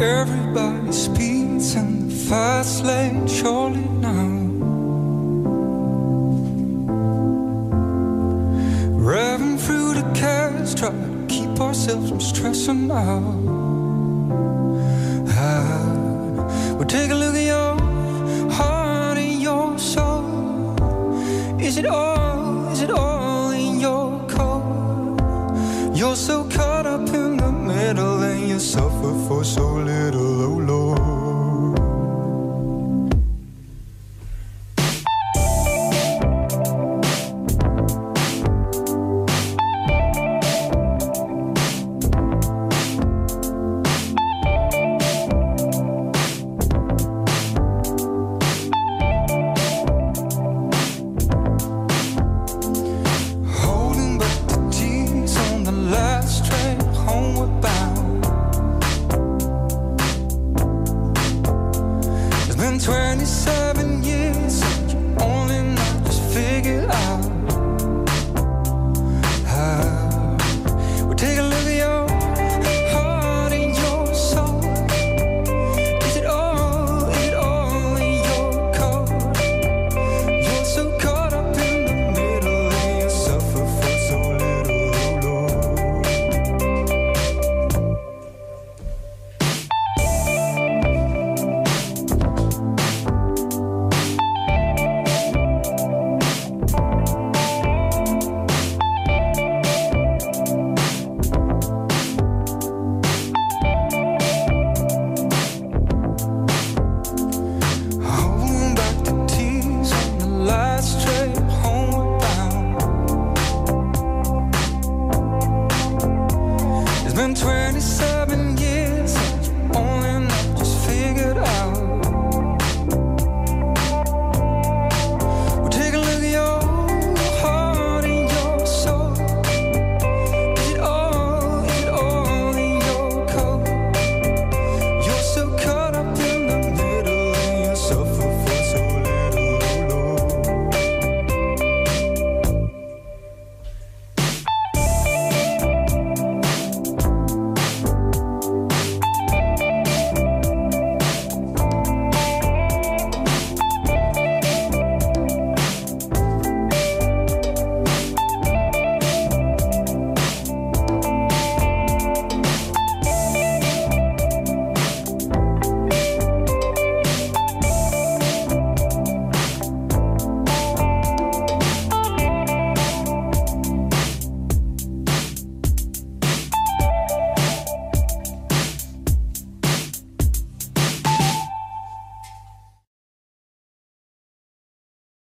Everybody speeds in the fast lane, surely now. Revving through the cars, try to keep ourselves from stressing out. It all? Is it all in your core? You're so caught up in the middle and you suffer for so little, oh Lord. Been 27 years, you only now just figured out. Seven years.